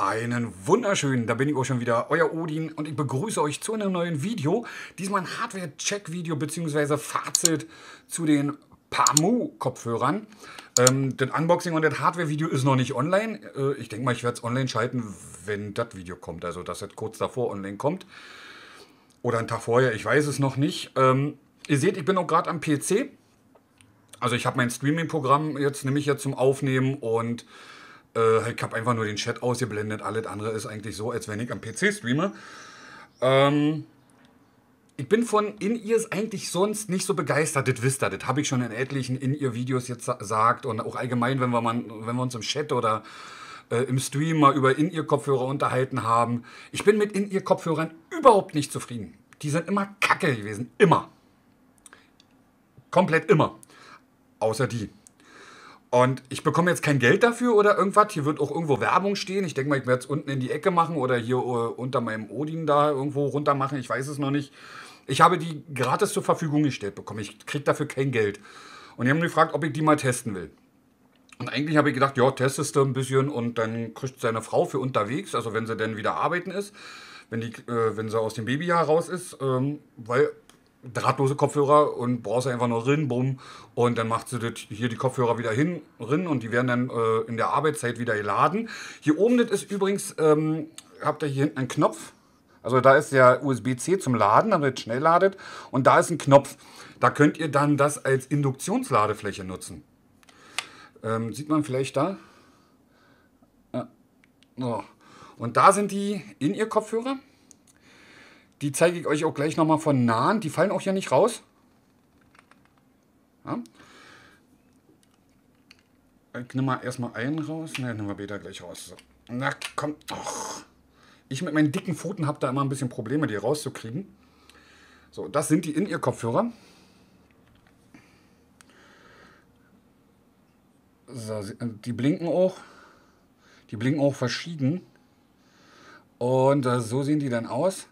Einen wunderschönen, da bin ich auch schon wieder, euer Odin und ich begrüße euch zu einem neuen Video. Diesmal ein Hardware-Check-Video bzw. Fazit zu den Pamu-Kopfhörern. Ähm, das Unboxing und das Hardware-Video ist noch nicht online. Äh, ich denke mal, ich werde es online schalten, wenn das Video kommt, also dass es kurz davor online kommt. Oder einen Tag vorher, ich weiß es noch nicht. Ähm, ihr seht, ich bin auch gerade am PC. Also ich habe mein Streaming-Programm jetzt nämlich jetzt zum Aufnehmen und äh, ich habe einfach nur den Chat ausgeblendet. Alles andere ist eigentlich so, als wenn ich am PC streame. Ähm, ich bin von In-Ears eigentlich sonst nicht so begeistert, das wisst ihr. Das habe ich schon in etlichen In-Ear-Videos jetzt gesagt und auch allgemein, wenn wir, mal, wenn wir uns im Chat oder äh, im Stream mal über In-Ear-Kopfhörer unterhalten haben. Ich bin mit In-Ear-Kopfhörern überhaupt nicht zufrieden. Die sind immer kacke gewesen. Immer. Komplett immer. Außer die. Und ich bekomme jetzt kein Geld dafür oder irgendwas. Hier wird auch irgendwo Werbung stehen. Ich denke mal, ich werde es unten in die Ecke machen oder hier uh, unter meinem Odin da irgendwo runter machen. Ich weiß es noch nicht. Ich habe die gratis zur Verfügung gestellt bekommen. Ich kriege dafür kein Geld. Und die haben mich gefragt, ob ich die mal testen will. Und eigentlich habe ich gedacht, ja, testest du ein bisschen und dann kriegt seine Frau für unterwegs, also wenn sie dann wieder arbeiten ist, wenn, die, äh, wenn sie aus dem Babyjahr raus ist, ähm, weil drahtlose Kopfhörer und brauchst du einfach nur rin, bumm, und dann macht sie das, hier die Kopfhörer wieder hin, rin und die werden dann äh, in der Arbeitszeit wieder geladen. Hier oben, das ist übrigens, ähm, habt ihr hier hinten einen Knopf, also da ist der USB-C zum Laden, damit es schnell ladet, und da ist ein Knopf. Da könnt ihr dann das als Induktionsladefläche nutzen. Ähm, sieht man vielleicht da? Ja. So. Und da sind die in ihr Kopfhörer. Die zeige ich euch auch gleich nochmal von nahen. Die fallen auch hier nicht raus. Ja. Ich nehme mal erstmal einen raus. Ne, nehmen wir später gleich raus. So. Na komm. Och. Ich mit meinen dicken Pfoten habe da immer ein bisschen Probleme, die rauszukriegen. So, das sind die In-Ear-Kopfhörer. So, die blinken auch. Die blinken auch verschieden. Und äh, so sehen die dann aus.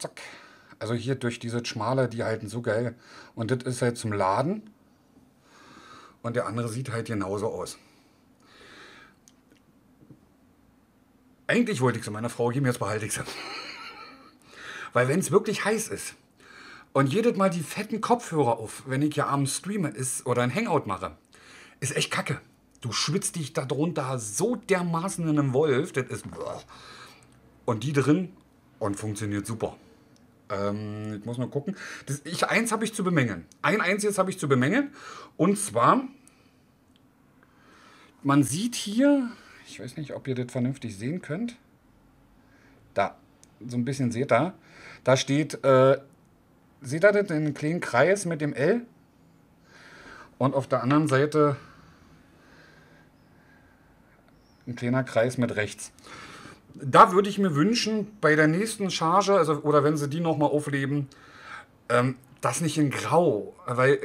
Zack. Also hier durch diese schmale, die halten so geil. Und das ist halt zum Laden. Und der andere sieht halt genauso aus. Eigentlich wollte ich zu meiner Frau geben, jetzt behalte ich sie. Weil wenn es wirklich heiß ist und jedes Mal die fetten Kopfhörer auf, wenn ich ja abends streame ist oder ein Hangout mache, ist echt kacke. Du schwitzt dich da drunter so dermaßen in einem Wolf, das ist... Und die drin und funktioniert super. Ähm, ich muss mal gucken. Das, ich, eins habe ich zu bemängeln. Ein einziges habe ich zu bemängeln. Und zwar, man sieht hier, ich weiß nicht, ob ihr das vernünftig sehen könnt. Da, so ein bisschen seht ihr. Da steht, äh, seht ihr das, den kleinen Kreis mit dem L? Und auf der anderen Seite ein kleiner Kreis mit rechts da würde ich mir wünschen, bei der nächsten Charge, also, oder wenn sie die nochmal aufleben, ähm, das nicht in Grau. Weil äh,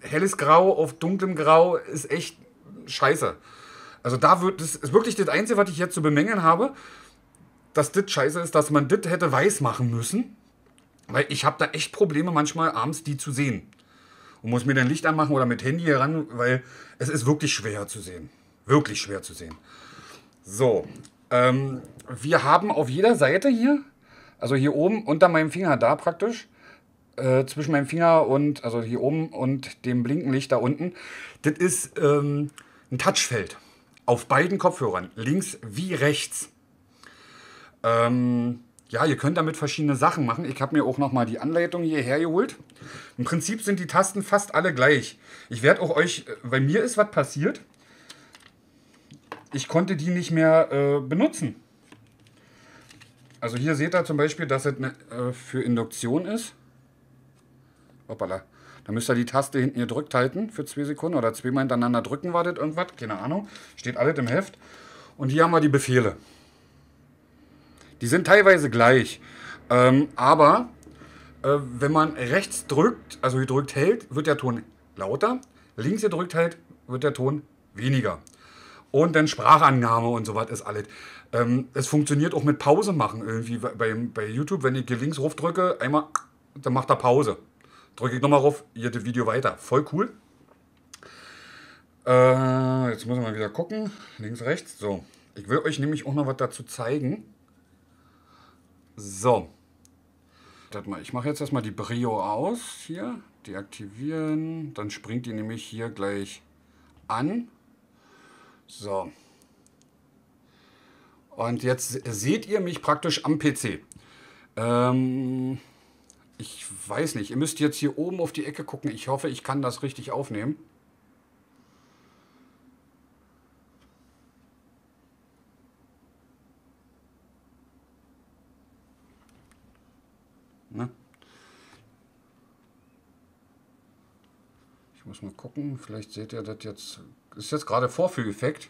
helles Grau auf dunklem Grau ist echt scheiße. Also da wird, das ist wirklich das Einzige, was ich jetzt zu bemängeln habe, dass das scheiße ist, dass man das hätte weiß machen müssen. Weil ich habe da echt Probleme manchmal abends die zu sehen. Und muss mir dann Licht anmachen oder mit Handy heran, weil es ist wirklich schwer zu sehen. Wirklich schwer zu sehen. So, ähm, wir haben auf jeder Seite hier, also hier oben unter meinem Finger da praktisch, äh, zwischen meinem Finger und, also hier oben und dem Blinkenlicht da unten, das ist ähm, ein Touchfeld. Auf beiden Kopfhörern, links wie rechts. Ähm, ja, ihr könnt damit verschiedene Sachen machen. Ich habe mir auch nochmal die Anleitung hierher geholt. Im Prinzip sind die Tasten fast alle gleich. Ich werde auch euch, äh, bei mir ist was passiert ich konnte die nicht mehr äh, benutzen. Also hier seht ihr zum Beispiel, dass es ne, äh, für Induktion ist. Hoppala. Da müsst ihr die Taste hinten gedrückt halten für zwei Sekunden oder zweimal hintereinander drücken war das irgendwas. Keine Ahnung. Steht alles im Heft. Und hier haben wir die Befehle. Die sind teilweise gleich. Ähm, aber äh, wenn man rechts drückt, also gedrückt hält, wird der Ton lauter. Links gedrückt hält, wird der Ton weniger. Und dann Sprachannahme und so was ist alles. Ähm, es funktioniert auch mit Pause machen irgendwie bei, bei YouTube. Wenn ich hier links rauf drücke, einmal, dann macht er Pause. Drücke ich nochmal rauf, hier das Video weiter. Voll cool. Äh, jetzt muss man mal wieder gucken. Links, rechts. So. Ich will euch nämlich auch noch was dazu zeigen. So. Ich mache jetzt erstmal die Brio aus. Hier. Deaktivieren. Dann springt die nämlich hier gleich an. So. Und jetzt seht ihr mich praktisch am PC. Ähm, ich weiß nicht, ihr müsst jetzt hier oben auf die Ecke gucken. Ich hoffe, ich kann das richtig aufnehmen. Ne? Ich muss mal gucken, vielleicht seht ihr das jetzt. Ist jetzt gerade Vorführeffekt.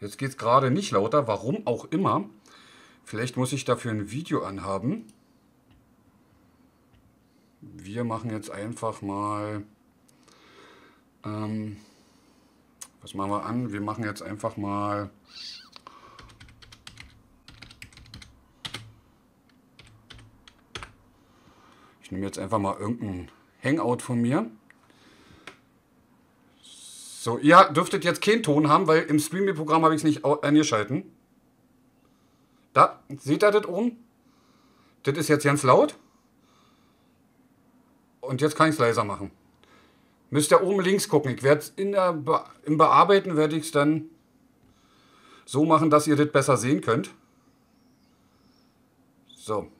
Jetzt geht es gerade nicht lauter, warum auch immer. Vielleicht muss ich dafür ein Video anhaben. Wir machen jetzt einfach mal... Ähm, was machen wir an? Wir machen jetzt einfach mal... nehme jetzt einfach mal irgendein Hangout von mir. So, ihr dürftet jetzt keinen Ton haben, weil im Streaming-Programm habe ich es nicht angeschalten. Da, seht ihr das oben? Das ist jetzt ganz laut. Und jetzt kann ich es leiser machen. Müsst ihr oben links gucken. Ich werde der Be im Bearbeiten werde ich es dann so machen, dass ihr das besser sehen könnt. So.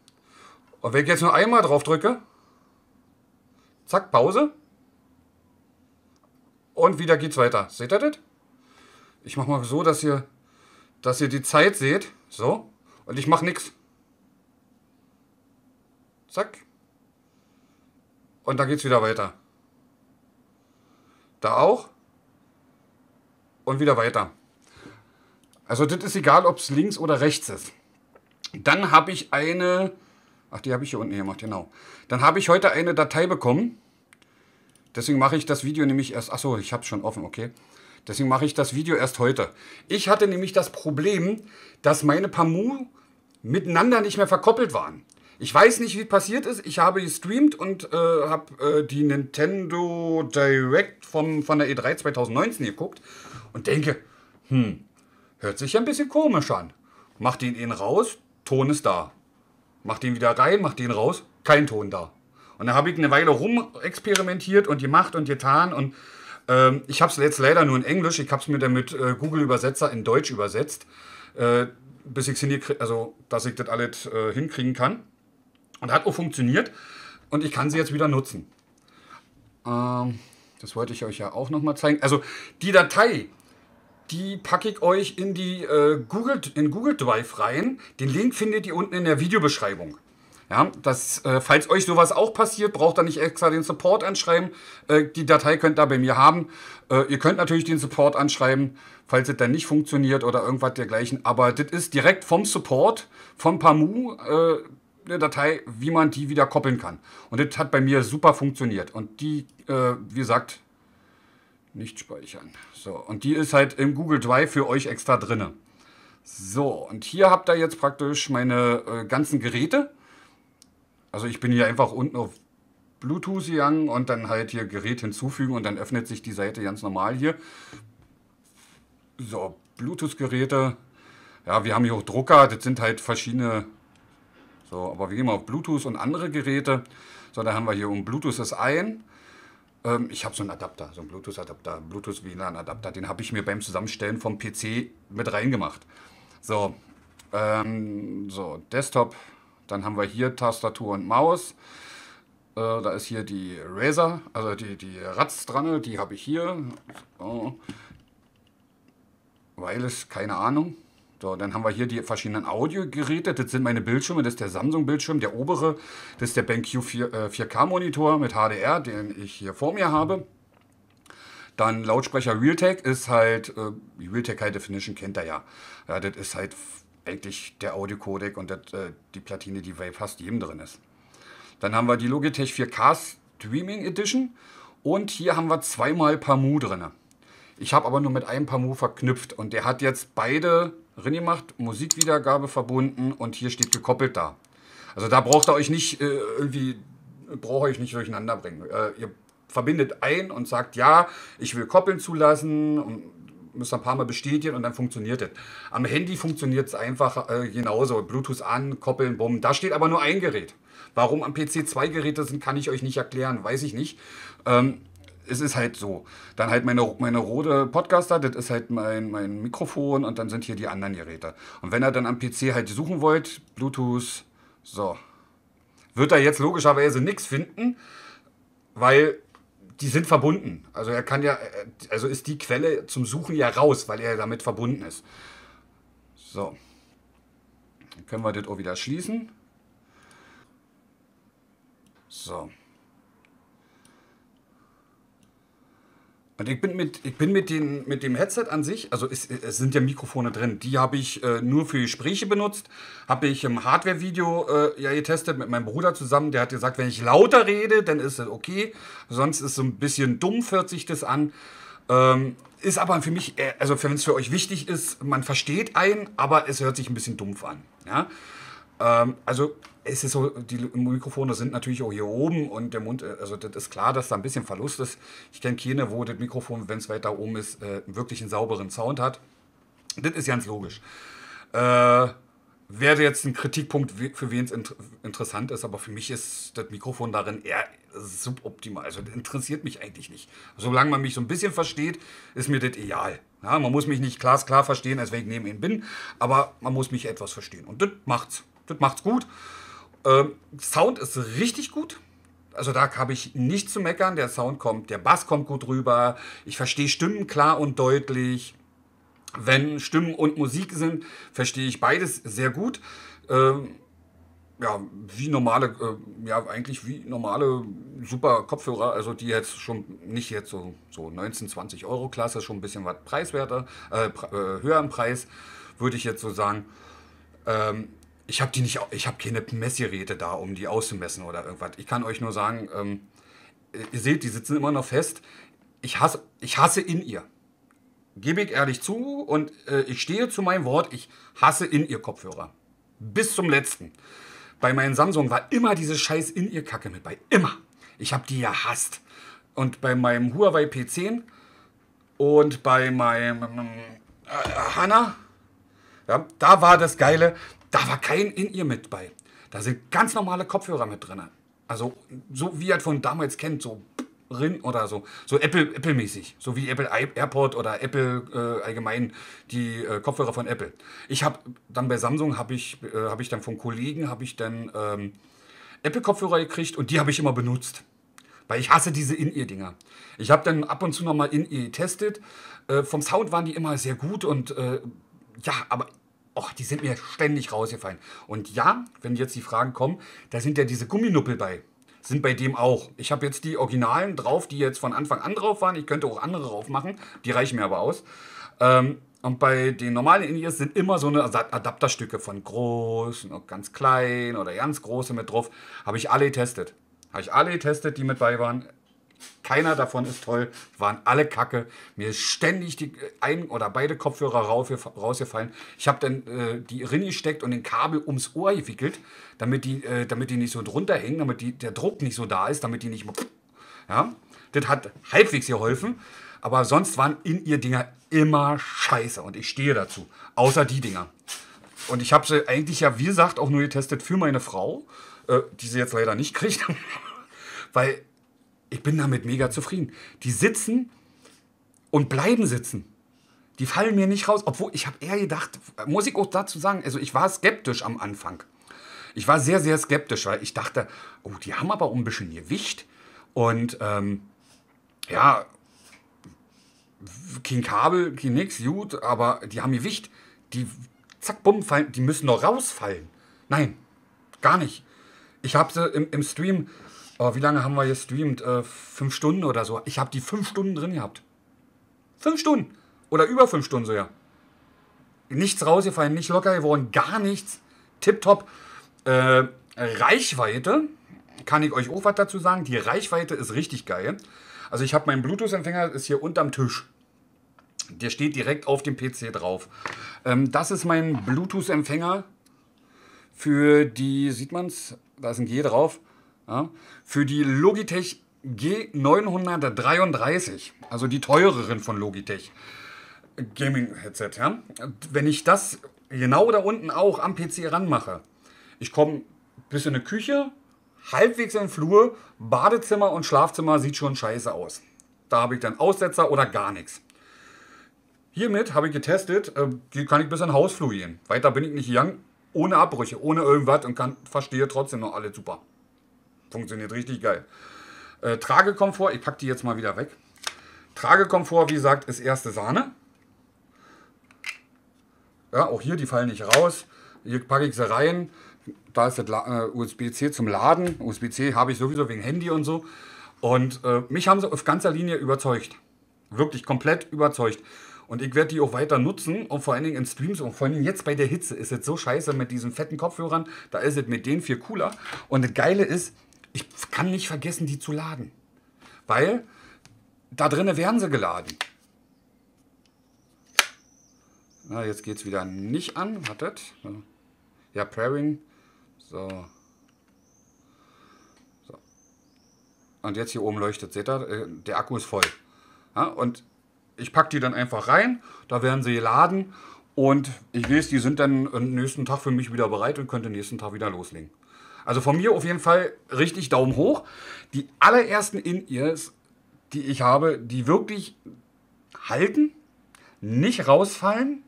Und wenn ich jetzt nur einmal drauf drücke, zack, Pause. Und wieder geht's weiter. Seht ihr das? Ich mache mal so, dass ihr, dass ihr die Zeit seht. So. Und ich mache nichts. Zack. Und dann geht's wieder weiter. Da auch. Und wieder weiter. Also das ist egal, ob es links oder rechts ist. Dann habe ich eine... Ach, die habe ich hier unten gemacht, genau. Dann habe ich heute eine Datei bekommen. Deswegen mache ich das Video nämlich erst... Achso, ich habe es schon offen, okay. Deswegen mache ich das Video erst heute. Ich hatte nämlich das Problem, dass meine Pamu miteinander nicht mehr verkoppelt waren. Ich weiß nicht, wie passiert ist. Ich habe gestreamt und äh, habe äh, die Nintendo Direct vom, von der E3 2019 geguckt und denke, hm, hört sich ja ein bisschen komisch an. Mach den ihn raus, Ton ist da. Mach den wieder rein, mach den raus, kein Ton da. Und da habe ich eine Weile rumexperimentiert und gemacht und getan und ähm, ich habe es jetzt leider nur in Englisch. Ich habe es mir dann mit äh, Google Übersetzer in Deutsch übersetzt, äh, bis ich also dass ich das alles äh, hinkriegen kann. Und hat auch funktioniert. Und ich kann sie jetzt wieder nutzen. Ähm, das wollte ich euch ja auch nochmal zeigen. Also die Datei, die packe ich euch in die äh, Google, in Google Drive rein. Den Link findet ihr unten in der Videobeschreibung. Ja, das, äh, falls euch sowas auch passiert, braucht ihr nicht extra den Support anschreiben. Äh, die Datei könnt ihr bei mir haben. Äh, ihr könnt natürlich den Support anschreiben, falls es dann nicht funktioniert oder irgendwas dergleichen. Aber das ist direkt vom Support, von Pamu, äh, eine Datei, wie man die wieder koppeln kann. Und das hat bei mir super funktioniert. Und die, äh, wie gesagt, nicht speichern. So, und die ist halt im Google Drive für euch extra drinne. So, und hier habt ihr jetzt praktisch meine äh, ganzen Geräte. Also ich bin hier einfach unten auf Bluetooth gegangen und dann halt hier Gerät hinzufügen und dann öffnet sich die Seite ganz normal hier. So, Bluetooth-Geräte. Ja, wir haben hier auch Drucker, das sind halt verschiedene. So, aber wir gehen mal auf Bluetooth und andere Geräte. So, da haben wir hier um Bluetooth ist ein. Ähm, ich habe so einen Adapter, so einen Bluetooth-Adapter, Bluetooth-WLAN-Adapter. Den habe ich mir beim Zusammenstellen vom PC mit reingemacht. So, ähm, so Desktop dann haben wir hier Tastatur und Maus. Äh, da ist hier die Razer, also die, die Ratz dran, die habe ich hier. So. Wireless, keine Ahnung. So, dann haben wir hier die verschiedenen Audiogeräte. Das sind meine Bildschirme. Das ist der Samsung-Bildschirm, der obere. Das ist der BenQ 4, äh, 4K-Monitor mit HDR, den ich hier vor mir habe. Dann Lautsprecher Realtek ist halt, äh, Realtek High Definition kennt er ja. Ja, das ist halt eigentlich der Audio-Codec und das, äh, die Platine, die bei fast jedem drin ist. Dann haben wir die Logitech 4K Streaming Edition und hier haben wir zweimal Pamu drin. Ich habe aber nur mit einem Pamu verknüpft und der hat jetzt beide drin gemacht, Musikwiedergabe verbunden und hier steht gekoppelt da. Also da braucht ihr euch nicht äh, irgendwie brauche ich nicht durcheinander bringen. Äh, ihr verbindet ein und sagt, ja, ich will koppeln zulassen und müsst ein paar Mal bestätigen und dann funktioniert es. Am Handy funktioniert es einfach äh, genauso. Bluetooth an, koppeln, bumm. Da steht aber nur ein Gerät. Warum am PC zwei Geräte sind, kann ich euch nicht erklären, weiß ich nicht. Ähm, es ist halt so. Dann halt meine, meine rote Podcaster, das ist halt mein, mein Mikrofon und dann sind hier die anderen Geräte. Und wenn ihr dann am PC halt suchen wollt, Bluetooth, so, wird er jetzt logischerweise nichts finden, weil die sind verbunden. Also er kann ja, also ist die Quelle zum Suchen ja raus, weil er damit verbunden ist. So. Dann können wir das auch wieder schließen. So. Und ich bin mit, ich bin mit, den, mit dem Headset an sich, also es, es sind ja Mikrofone drin, die habe ich äh, nur für Gespräche benutzt, habe ich im Hardware-Video äh, ja getestet mit meinem Bruder zusammen, der hat gesagt, wenn ich lauter rede, dann ist das okay, sonst ist so ein bisschen dumm, hört sich das an. Ähm, ist aber für mich, äh, also wenn es für euch wichtig ist, man versteht ein, aber es hört sich ein bisschen dumpf an. Ja? Ähm, also es ist so, die Mikrofone sind natürlich auch hier oben und der Mund, äh, also das ist klar, dass da ein bisschen Verlust ist. Ich kenne keine, wo das Mikrofon, wenn es weiter oben ist, äh, wirklich einen sauberen Sound hat. Das ist ganz logisch. Äh, wäre jetzt ein Kritikpunkt, für wen es inter interessant ist, aber für mich ist das Mikrofon darin eher suboptimal. Also das interessiert mich eigentlich nicht. Solange man mich so ein bisschen versteht, ist mir das egal. Ja, man muss mich nicht glasklar verstehen, als wenn ich neben ihm bin, aber man muss mich etwas verstehen. Und das macht's. Das macht's gut. Ähm, Sound ist richtig gut. Also da habe ich nichts zu meckern. Der Sound kommt, der Bass kommt gut rüber. Ich verstehe Stimmen klar und deutlich. Wenn Stimmen und Musik sind, verstehe ich beides sehr gut. Ähm, ja, wie normale, äh, ja, eigentlich wie normale super Kopfhörer, also die jetzt schon nicht jetzt so, so 19, 20 Euro Klasse, schon ein bisschen was preiswerter, äh, äh, höher im Preis, würde ich jetzt so sagen. Ähm, ich habe die nicht, ich habe keine Messgeräte da, um die auszumessen oder irgendwas. Ich kann euch nur sagen, ähm, ihr seht, die sitzen immer noch fest. Ich hasse, ich hasse in ihr. Gebe ich ehrlich zu und äh, ich stehe zu meinem Wort, ich hasse in ihr Kopfhörer. Bis zum letzten. Bei meinen Samsung war immer diese scheiß in ihr Kacke mit bei. Immer. Ich habe die ja hasst. Und bei meinem Huawei P10 und bei meinem äh, Hanna, ja, da war das Geile, da war kein In-Ear mit bei. Da sind ganz normale Kopfhörer mit drin. Also so wie ihr von damals kennt, so Rin oder so, so Apple, Apple-mäßig, so wie Apple AirPod oder Apple äh, allgemein die äh, Kopfhörer von Apple. Ich habe dann bei Samsung habe ich äh, habe ich dann von Kollegen habe ich dann ähm, Apple Kopfhörer gekriegt und die habe ich immer benutzt, weil ich hasse diese In-Ear-Dinger. Ich habe dann ab und zu noch mal In-Ear getestet. Äh, vom Sound waren die immer sehr gut und äh, ja, aber Och, die sind mir ständig rausgefallen. Und ja, wenn jetzt die Fragen kommen, da sind ja diese Gumminuppel bei. Sind bei dem auch. Ich habe jetzt die Originalen drauf, die jetzt von Anfang an drauf waren. Ich könnte auch andere drauf machen. Die reichen mir aber aus. Ähm, und bei den normalen In-Ears sind immer so eine Adapterstücke von groß, ganz klein oder ganz große mit drauf. Habe ich alle getestet. Habe ich alle getestet, die mit bei waren. Keiner davon ist toll, waren alle kacke. Mir ist ständig die ein oder beide Kopfhörer rausgefallen. Ich habe dann äh, die Rinne gesteckt und den Kabel ums Ohr gewickelt, damit die, äh, damit die nicht so drunter hängen, damit die, der Druck nicht so da ist, damit die nicht. Ja, das hat halbwegs geholfen. Aber sonst waren in ihr Dinger immer scheiße und ich stehe dazu. Außer die Dinger. Und ich habe sie eigentlich ja, wie gesagt, auch nur getestet für meine Frau, äh, die sie jetzt leider nicht kriegt. Weil ich bin damit mega zufrieden. Die sitzen und bleiben sitzen. Die fallen mir nicht raus. Obwohl, ich habe eher gedacht, muss ich auch dazu sagen, also ich war skeptisch am Anfang. Ich war sehr, sehr skeptisch, weil ich dachte, oh, die haben aber ein bisschen Gewicht. Und ähm, ja, kein Kabel, kein nix, gut, aber die haben Gewicht. Die, zack, bumm, fallen, die müssen doch rausfallen. Nein, gar nicht. Ich habe sie im, im Stream Oh, wie lange haben wir gestreamt? Äh, fünf Stunden oder so. Ich habe die fünf Stunden drin gehabt. Fünf Stunden. Oder über fünf Stunden sogar. Nichts rausgefallen, nicht locker geworden, gar nichts. Tipptopp. Äh, Reichweite, kann ich euch auch was dazu sagen. Die Reichweite ist richtig geil. Also ich habe meinen Bluetooth-Empfänger, ist hier unterm Tisch. Der steht direkt auf dem PC drauf. Ähm, das ist mein Bluetooth-Empfänger für die, sieht man es, da ist ein G drauf, Ja, für die Logitech G933, also die teureren von Logitech Gaming-Headset. Ja? Wenn ich das genau da unten auch am PC ranmache, ich komme bis in eine Küche, halbwegs in den Flur, Badezimmer und Schlafzimmer sieht schon scheiße aus. Da habe ich dann Aussetzer oder gar nichts. Hiermit habe ich getestet, äh, kann ich bis in den Hausflur gehen. Weiter bin ich nicht gegangen, ohne Abbrüche, ohne irgendwas und kann, verstehe trotzdem noch alles super. Funktioniert richtig geil. Äh, Tragekomfort, ich packe die jetzt mal wieder weg. Tragekomfort, wie gesagt, ist erste Sahne. Ja, auch hier, die fallen nicht raus. Hier packe ich sie rein. Da ist das äh, USB-C zum Laden. USB-C habe ich sowieso wegen Handy und so. Und äh, mich haben sie auf ganzer Linie überzeugt. Wirklich komplett überzeugt. Und ich werde die auch weiter nutzen und vor allen Dingen in Streams und vor allen Dingen jetzt bei der Hitze ist es so scheiße mit diesen fetten Kopfhörern. Da ist es mit denen viel cooler. Und das Geile ist, ich kann nicht vergessen, die zu laden. Weil da drinnen werden sie geladen. Na, jetzt geht es wieder nicht an. Wartet. Ja, Pairing. So. so. Und jetzt hier oben leuchtet. Seht ihr? Äh, der Akku ist voll. Ja, und ich packe die dann einfach rein. Da werden sie geladen. Und ich weiß, die sind dann am nächsten Tag für mich wieder bereit und könnte nächsten Tag wieder loslegen. Also von mir auf jeden Fall richtig Daumen hoch. Die allerersten In-Ears, die ich habe, die wirklich halten, nicht rausfallen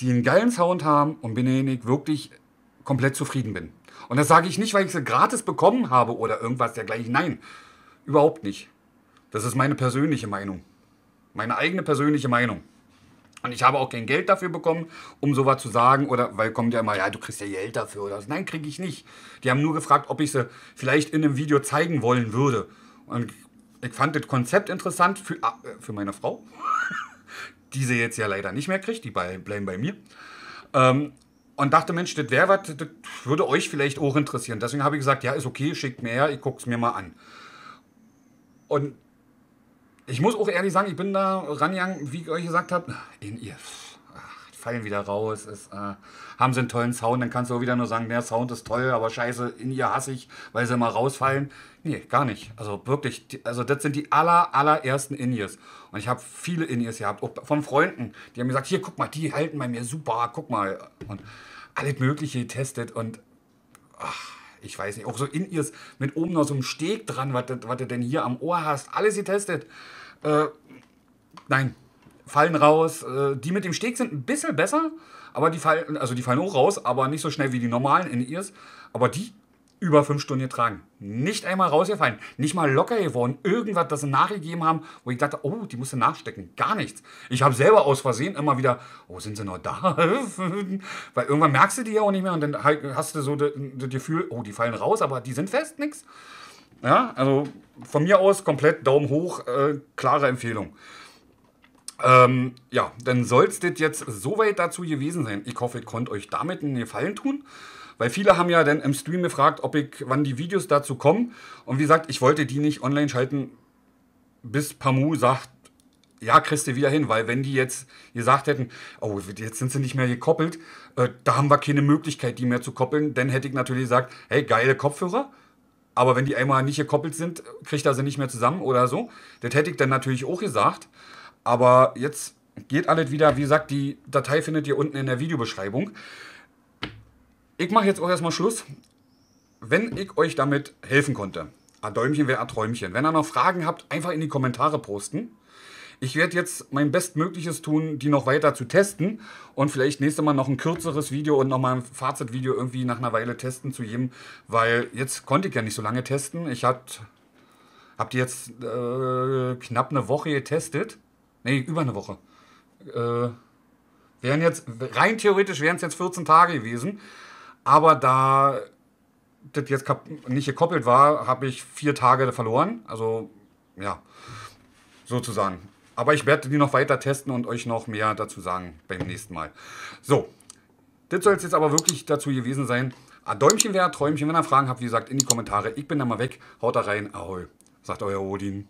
die einen geilen Sound haben und bin ich wirklich komplett zufrieden bin. Und das sage ich nicht, weil ich sie gratis bekommen habe oder irgendwas dergleichen. Nein, überhaupt nicht. Das ist meine persönliche Meinung. Meine eigene persönliche Meinung. Und ich habe auch kein Geld dafür bekommen, um sowas zu sagen. Oder weil kommt ja immer, ja, du kriegst ja Geld dafür oder so. Nein, kriege ich nicht. Die haben nur gefragt, ob ich sie vielleicht in einem Video zeigen wollen würde. Und ich fand das Konzept interessant für, äh, für meine Frau die sie jetzt ja leider nicht mehr kriegt, die bleiben bei mir. Ähm, und dachte, Mensch, das wäre was, das würde euch vielleicht auch interessieren. Deswegen habe ich gesagt, ja, ist okay, schickt mir her, ich gucke es mir mal an. Und ich muss auch ehrlich sagen, ich bin da rangegangen, wie ich euch gesagt habe, in ihr fallen wieder raus, ist, äh, haben sie einen tollen Sound, dann kannst du auch wieder nur sagen, der Sound ist toll, aber scheiße, in ihr hasse ich, weil sie immer rausfallen. Nee, gar nicht. Also wirklich, also das sind die aller, allerersten In-Ears. Und ich habe viele In-Ears gehabt, auch von Freunden, die haben gesagt, hier, guck mal, die halten bei mir super, guck mal. Und alles Mögliche getestet und ach, ich weiß nicht, auch so In-Ears mit oben noch so einem Steg dran, was, du denn hier am Ohr hast, alles getestet. Äh, nein, fallen raus. Äh, die mit dem Steg sind ein bisschen besser, aber die fallen, also die fallen auch raus, aber nicht so schnell wie die normalen In-Ears. Aber die über fünf Stunden getragen. Nicht einmal rausgefallen. Nicht mal locker geworden. Irgendwas, das sie nachgegeben haben, wo ich dachte, oh, die musste nachstecken. Gar nichts. Ich habe selber aus Versehen immer wieder, oh, sind sie noch da? Weil irgendwann merkst du die ja auch nicht mehr und dann hast du so das Gefühl, oh, die fallen raus, aber die sind fest, nix. Ja, also von mir aus komplett Daumen hoch, äh, klare Empfehlung. Ähm, ja, dann soll es das jetzt soweit dazu gewesen sein. Ich hoffe, ich konnte euch damit einen Gefallen tun. Weil viele haben ja dann im Stream gefragt, ob ich, wann die Videos dazu kommen. Und wie gesagt, ich wollte die nicht online schalten, bis Pamu sagt, ja, kriegst du wieder hin, weil wenn die jetzt gesagt hätten, oh, jetzt sind sie nicht mehr gekoppelt, äh, da haben wir keine Möglichkeit, die mehr zu koppeln, dann hätte ich natürlich gesagt, hey, geile Kopfhörer, aber wenn die einmal nicht gekoppelt sind, kriegt er sie nicht mehr zusammen oder so. Das hätte ich dann natürlich auch gesagt. Aber jetzt geht alles wieder. Wie gesagt, die Datei findet ihr unten in der Videobeschreibung. Ich mache jetzt auch erstmal Schluss. Wenn ich euch damit helfen konnte, ein Däumchen wäre ein Träumchen. Wenn ihr noch Fragen habt, einfach in die Kommentare posten. Ich werde jetzt mein Bestmögliches tun, die noch weiter zu testen und vielleicht nächstes Mal noch ein kürzeres Video und nochmal ein Fazitvideo irgendwie nach einer Weile testen zu geben, weil jetzt konnte ich ja nicht so lange testen. Ich habe die jetzt äh, knapp eine Woche getestet Nee, über eine Woche. Äh, wären jetzt, rein theoretisch wären es jetzt 14 Tage gewesen. Aber da das jetzt nicht gekoppelt war, habe ich vier Tage verloren. Also, ja, sozusagen. Aber ich werde die noch weiter testen und euch noch mehr dazu sagen beim nächsten Mal. So, das soll es jetzt aber wirklich dazu gewesen sein. Ein Däumchen wäre Träumchen. Wenn ihr Fragen habt, wie gesagt, in die Kommentare. Ich bin dann mal weg. Haut da rein. Ahoi, sagt euer Odin.